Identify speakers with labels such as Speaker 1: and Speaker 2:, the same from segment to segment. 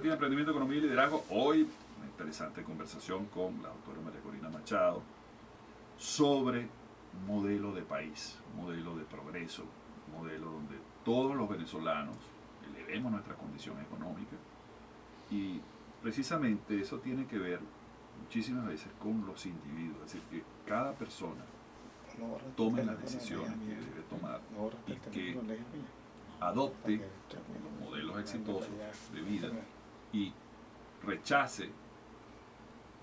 Speaker 1: Tiene emprendimiento, economía y liderazgo. Hoy, una interesante conversación con la doctora María Corina Machado sobre modelo de país, modelo de progreso, modelo donde todos los venezolanos elevemos nuestra condición económica y precisamente eso tiene que ver muchísimas veces con los individuos, es decir, que cada persona tome las decisiones que debe tomar y que adopte los modelos exitosos de vida y rechace,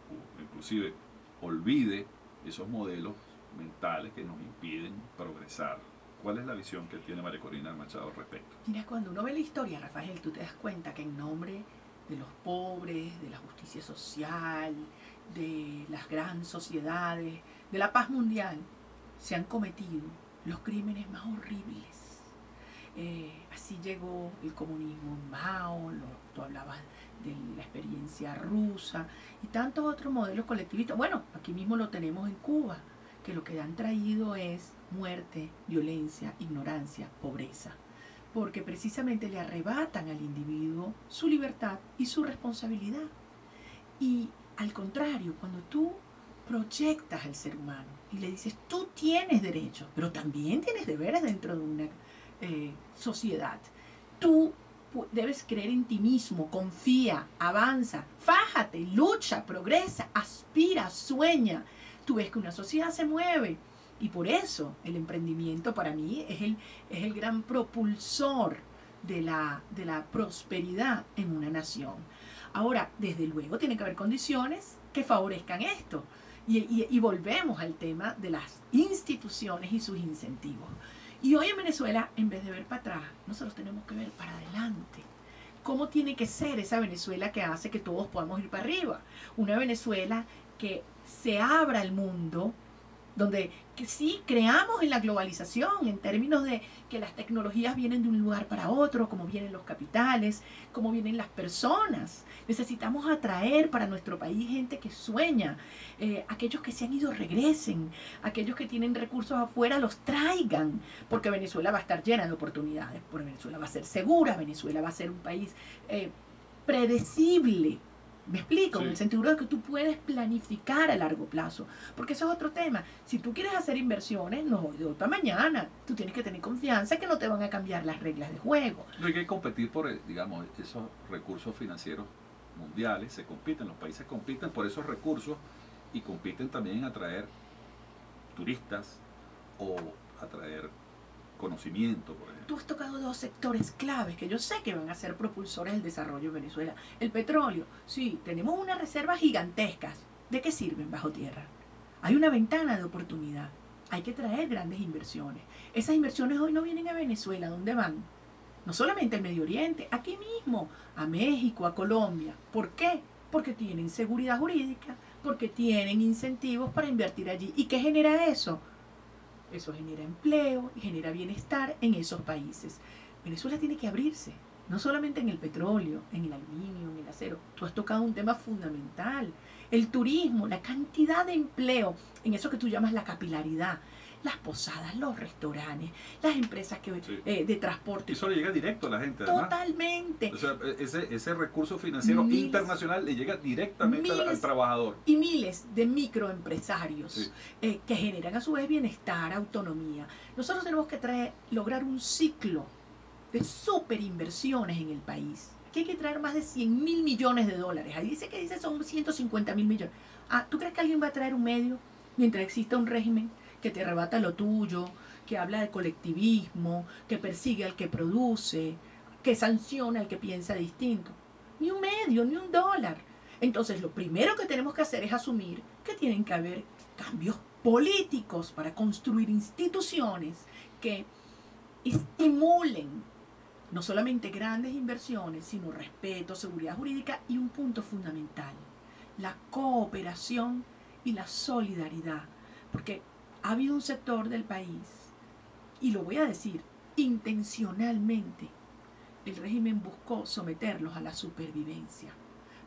Speaker 1: o inclusive olvide esos modelos mentales que nos impiden progresar. ¿Cuál es la visión que tiene María Corina Machado al respecto?
Speaker 2: Mira, cuando uno ve la historia, Rafael, tú te das cuenta que en nombre de los pobres, de la justicia social, de las grandes sociedades, de la paz mundial, se han cometido los crímenes más horribles. Eh, así llegó el comunismo en Mao, de la experiencia rusa y tantos otros modelos colectivistas. Bueno, aquí mismo lo tenemos en Cuba, que lo que han traído es muerte, violencia, ignorancia, pobreza, porque precisamente le arrebatan al individuo su libertad y su responsabilidad. Y al contrario, cuando tú proyectas al ser humano y le dices, tú tienes derechos, pero también tienes deberes dentro de una eh, sociedad, tú debes creer en ti mismo, confía, avanza, fájate, lucha, progresa, aspira, sueña. Tú ves que una sociedad se mueve y por eso el emprendimiento para mí es el, es el gran propulsor de la, de la prosperidad en una nación. Ahora, desde luego, tiene que haber condiciones que favorezcan esto. Y, y, volvemos al tema de las instituciones y sus incentivos. Y hoy en Venezuela, en vez de ver para atrás, nosotros tenemos que ver para adelante. ¿Cómo tiene que ser esa Venezuela que hace que todos podamos ir para arriba? Una Venezuela que se abra al mundo, donde que sí creamos en la globalización en términos de que las tecnologías vienen de un lugar para otro, como vienen los capitales, como vienen las personas. Necesitamos atraer para nuestro país gente que sueña, eh, aquellos que se han ido regresen, aquellos que tienen recursos afuera los traigan, porque Venezuela va a estar llena de oportunidades, porque Venezuela va a ser segura, Venezuela va a ser un país eh, predecible, me explico, en el sentido de que tú puedes planificar a largo plazo, porque eso es otro tema. Si tú quieres hacer inversiones, no de otra mañana, tú tienes que tener confianza que no te van a cambiar las reglas de juego.
Speaker 1: No hay que competir por, eh, digamos, esos recursos financieros mundiales, se compiten, los países compiten por esos recursos y compiten también en atraer turistas o atraer conocimiento, por ejemplo.
Speaker 2: Tú has tocado dos sectores claves que yo sé que van a ser propulsores del desarrollo en Venezuela. El petróleo, sí, tenemos unas reservas gigantescas. ¿De qué sirven bajo tierra? Hay una ventana de oportunidad. Hay que traer grandes inversiones. Esas inversiones hoy no vienen a Venezuela. ¿Dónde van? No solamente al Medio Oriente, aquí mismo, a México, a Colombia. ¿Por qué? Porque tienen seguridad jurídica, porque tienen incentivos para invertir allí. ¿Y qué genera eso? Eso genera empleo y genera bienestar en esos países. Venezuela tiene que abrirse, no solamente en el petróleo, en el aluminio, en el acero. Tú has tocado un tema fundamental, el turismo, la cantidad de empleo en eso que tú llamas la capilaridad las posadas, los restaurantes, las empresas que, eh, de transporte.
Speaker 1: Y eso le llega directo a la gente.
Speaker 2: Totalmente.
Speaker 1: O sea, ese, ese recurso financiero internacional le llega directamente al, trabajador.
Speaker 2: Y miles de microempresarios eh, que generan a su vez bienestar, autonomía. Nosotros tenemos que traer, lograr un ciclo de superinversiones en el país. Que hay que traer más de 100 mil millones de dólares. Ahí dice que dice son 150 mil millones. Ah, ¿tú crees que alguien va a traer un medio mientras exista un régimen que te arrebata lo tuyo, que habla de colectivismo, que persigue al que produce, que sanciona al que piensa distinto. Ni un medio, ni un dólar. Entonces lo primero que tenemos que hacer es asumir que tienen que haber cambios políticos para construir instituciones que estimulen no solamente grandes inversiones, sino respeto, seguridad jurídica y un punto fundamental, la cooperación y la solidaridad. Porque ha habido un sector del país, y lo voy a decir, intencionalmente, el régimen buscó someterlos a la supervivencia,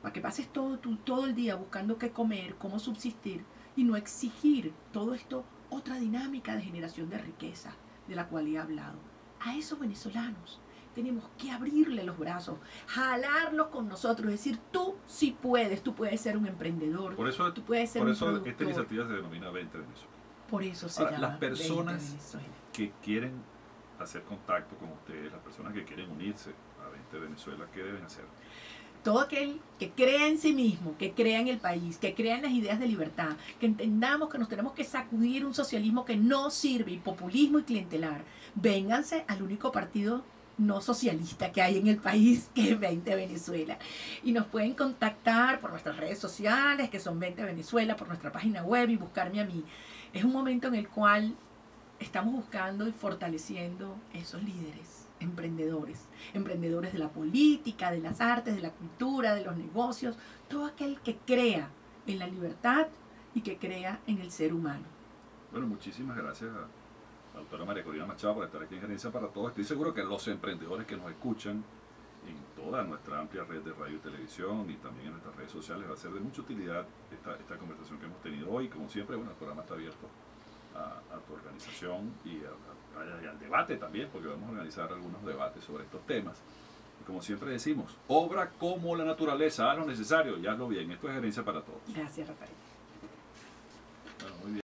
Speaker 2: para que pases todo, todo el día buscando qué comer, cómo subsistir, y no exigir todo esto, otra dinámica de generación de riqueza, de la cual he hablado, a esos venezolanos tenemos que abrirle los brazos, jalarlos con nosotros, decir, tú sí puedes, tú puedes ser un emprendedor,
Speaker 1: Por eso,
Speaker 2: tú puedes ser
Speaker 1: por
Speaker 2: un
Speaker 1: eso esta iniciativa se denomina Vente Venezuela.
Speaker 2: Por eso se
Speaker 1: Ahora,
Speaker 2: llama
Speaker 1: las personas
Speaker 2: 20
Speaker 1: que quieren hacer contacto con ustedes, las personas que quieren unirse a Vente Venezuela, ¿qué deben hacer?
Speaker 2: Todo aquel que crea en sí mismo, que crea en el país, que crea en las ideas de libertad, que entendamos que nos tenemos que sacudir un socialismo que no sirve y populismo y clientelar. Vénganse al único partido no socialista que hay en el país, que es 20 Venezuela. Y nos pueden contactar por nuestras redes sociales, que son 20 Venezuela, por nuestra página web y buscarme a mí. Es un momento en el cual estamos buscando y fortaleciendo esos líderes, emprendedores, emprendedores de la política, de las artes, de la cultura, de los negocios, todo aquel que crea en la libertad y que crea en el ser humano.
Speaker 1: Bueno, muchísimas gracias a doctora María Corina Machado por estar aquí en Gerencia para Todos. Estoy seguro que los emprendedores que nos escuchan en toda nuestra amplia red de radio y televisión y también en nuestras redes sociales va a ser de mucha utilidad esta, esta conversación que hemos tenido hoy. Como siempre, bueno, el programa está abierto a, a tu organización y, a- a- y al debate también, porque vamos a organizar algunos debates sobre estos temas. Como siempre decimos, obra como la naturaleza, haz lo necesario y hazlo bien. Esto es Gerencia para Todos.
Speaker 2: Gracias, Rafael.